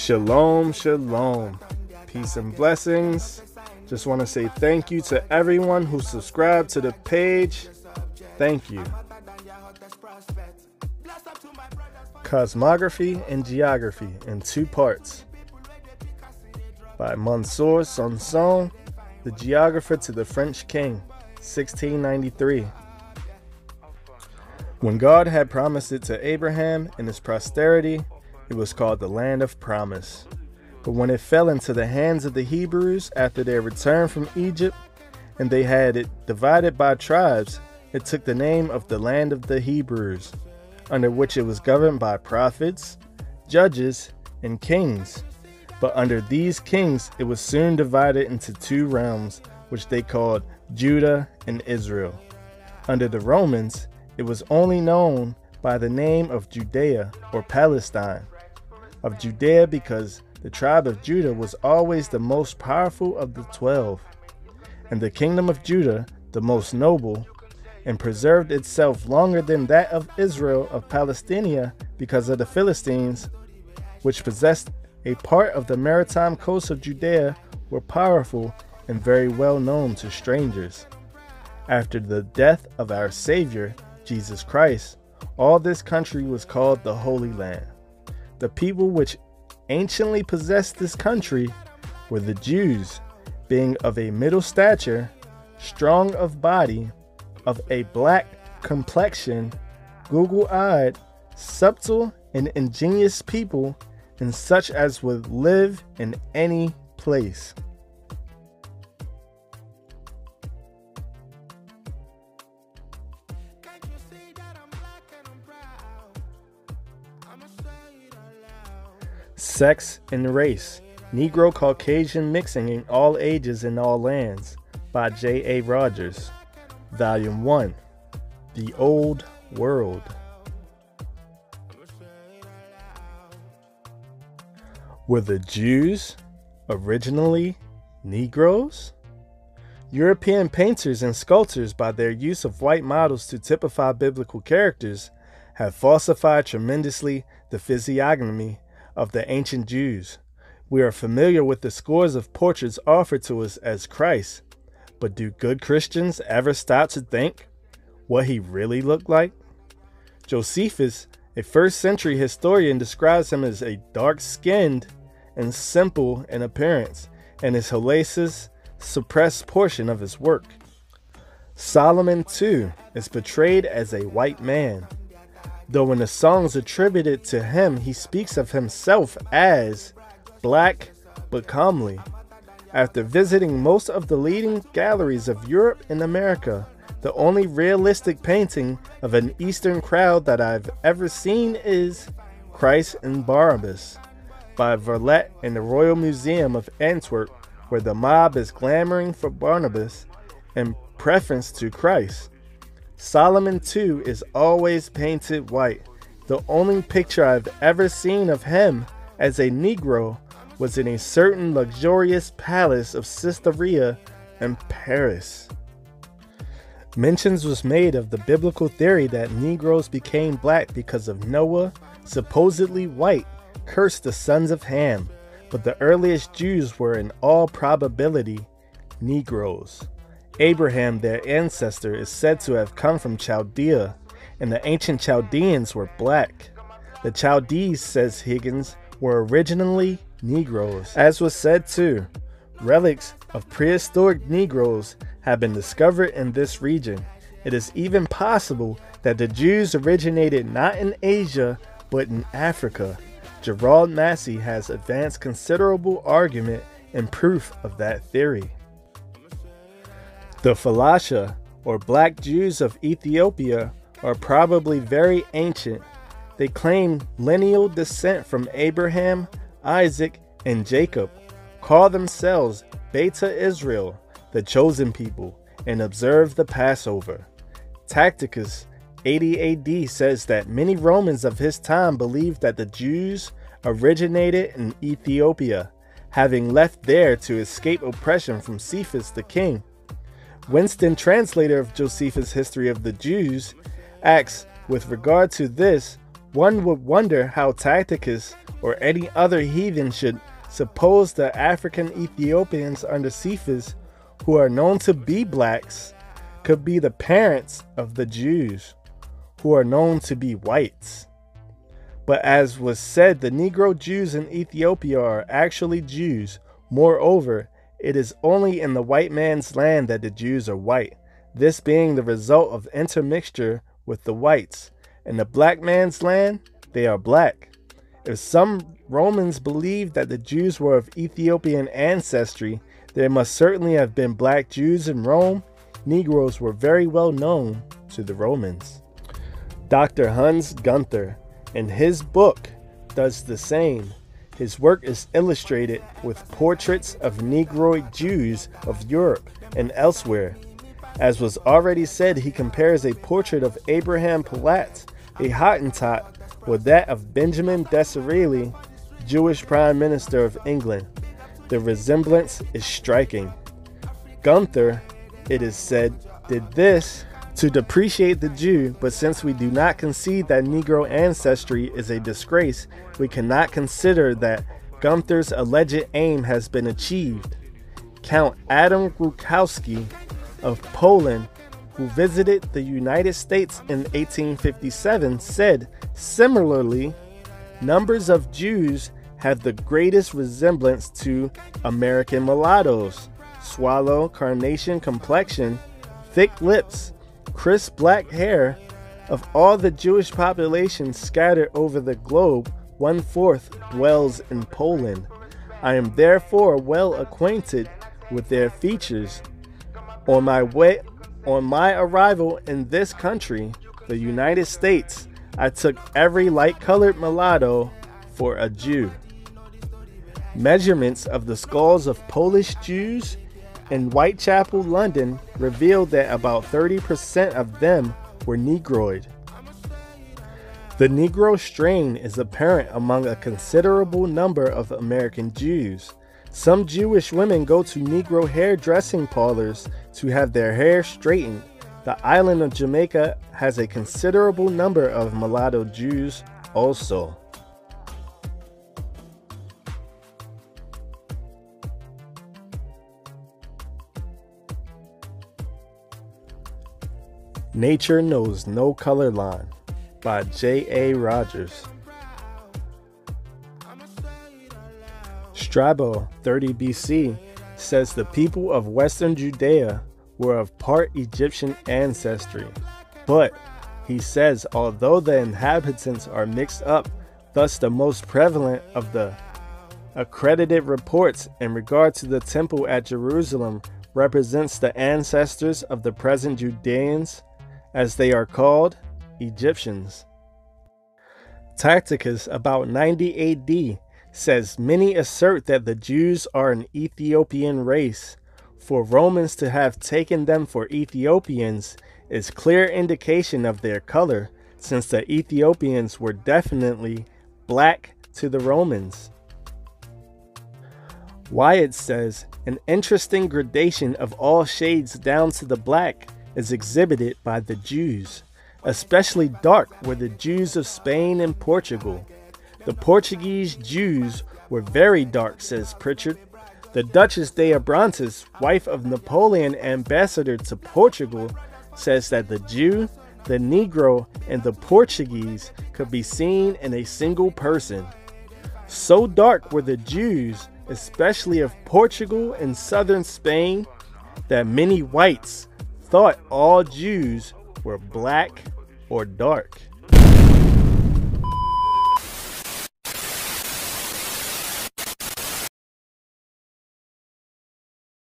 Shalom, shalom. Peace and blessings. Just want to say thank you to everyone who subscribed to the page. Thank you. Cosmography and Geography in two parts. By Monsieur Sanson, the geographer to the French king, 1693. When God had promised it to Abraham and his posterity, it was called the land of promise. But when it fell into the hands of the Hebrews after their return from Egypt, and they had it divided by tribes, it took the name of the land of the Hebrews, under which it was governed by prophets, judges, and kings. But under these kings, it was soon divided into two realms, which they called Judah and Israel. Under the Romans, it was only known by the name of Judea or Palestine of Judea because the tribe of Judah was always the most powerful of the twelve, and the kingdom of Judah the most noble, and preserved itself longer than that of Israel of Palestina because of the Philistines, which possessed a part of the maritime coast of Judea, were powerful and very well known to strangers. After the death of our Savior, Jesus Christ, all this country was called the Holy Land. The people which anciently possessed this country were the Jews, being of a middle stature, strong of body, of a black complexion, google eyed, subtle and ingenious people, and such as would live in any place. Sex and Race Negro Caucasian Mixing in All Ages and All Lands by J. A. Rogers. Volume 1 The Old World. Were the Jews originally Negroes? European painters and sculptors, by their use of white models to typify biblical characters, have falsified tremendously the physiognomy of the ancient Jews. We are familiar with the scores of portraits offered to us as Christ, but do good Christians ever stop to think what he really looked like? Josephus, a first century historian, describes him as a dark skinned and simple in appearance, and his Halosis, suppressed portion of his work. Solomon, too, is portrayed as a white man, though in the songs attributed to him, he speaks of himself as black but comely. After visiting most of the leading galleries of Europe and America, the only realistic painting of an Eastern crowd that I've ever seen is Christ and Barabbas by Verlat in the Royal Museum of Antwerp, where the mob is clamoring for Barnabas in preference to Christ. Solomon, too, is always painted white. The only picture I've ever seen of him as a Negro was in a certain luxurious palace of Caesarea in Paris. Mentions was made of the biblical theory that Negroes became black because of Noah, supposedly white, cursed the sons of Ham, but the earliest Jews were in all probability Negroes. Abraham, their ancestor, is said to have come from Chaldea, and the ancient Chaldeans were black. The Chaldees, says Higgins, were originally Negroes. As was said too, relics of prehistoric Negroes have been discovered in this region. It is even possible that the Jews originated not in Asia but in Africa. Gerald Massey has advanced considerable argument and proof of that theory. The Falasha, or Black Jews of Ethiopia, are probably very ancient. They claim lineal descent from Abraham, Isaac, and Jacob, call themselves Beta Israel, the chosen people, and observe the Passover. Tacitus, 80 AD, says that many Romans of his time believed that the Jews originated in Ethiopia, having left there to escape oppression from Cepheus the king. Whiston, translator of Josephus' History of the Jews, asks, with regard to this, One would wonder how Tacitus or any other heathen should suppose the African Ethiopians under Cepheus, who are known to be blacks, could be the parents of the Jews, who are known to be whites. But as was said, the Negro Jews in Ethiopia are actually Jews. Moreover, it is only in the white man's land that the Jews are white, this being the result of intermixture with the whites. In the black man's land, they are black. If some Romans believed that the Jews were of Ethiopian ancestry, there must certainly have been black Jews in Rome. Negroes were very well known to the Romans. Dr. Hans Gunther, in his book, does the same. His work is illustrated with portraits of Negroid Jews of Europe and elsewhere. As was already said, he compares a portrait of Abraham Palat, a Hottentot, with that of Benjamin Disraeli, Jewish Prime Minister of England. The resemblance is striking. Gunther, it is said, did this to depreciate the Jew, but since we do not concede that Negro ancestry is a disgrace, we cannot consider that Gunther's alleged aim has been achieved. Count Adam Gurowski of Poland, who visited the United States in 1857, said similarly, numbers of Jews have the greatest resemblance to American mulattoes swallow, carnation complexion, thick lips, crisp black hair. Of all the Jewish population scattered over the globe, one fourth dwells in Poland. I am therefore well acquainted with their features. On my way on my arrival in this country, the United States, I took every light colored mulatto for a Jew. Measurements of the skulls of Polish Jews in Whitechapel, London, revealed that about 30% of them were Negroid. The Negro strain is apparent among a considerable number of American Jews. Some Jewish women go to Negro hairdressing parlors to have their hair straightened. The island of Jamaica has a considerable number of mulatto Jews also. Nature Knows No Color Line by J.A. Rogers. Strabo 30 BC says the people of western Judea were of part Egyptian ancestry. But he says, although the inhabitants are mixed up, thus the most prevalent of the accredited reports in regard to the temple at Jerusalem represents the ancestors of the present Judeans as they are called, Egyptians. Tacitus, about 90 AD, says many assert that the Jews are an Ethiopian race. For Romans to have taken them for Ethiopians is clear indication of their color, since the Ethiopians were definitely black to the Romans. Wyatt says an interesting gradation of all shades down to the black is exhibited by the Jews. Especially dark were the Jews of Spain and Portugal. The Portuguese Jews were very dark, says Prichard. The Duchess de Abrantes, wife of Napoleon ambassador to Portugal, says that the Jew, the Negro, and the Portuguese could be seen in a single person. So dark were the Jews, especially of Portugal and southern Spain, that many whites thought all Jews were black or dark.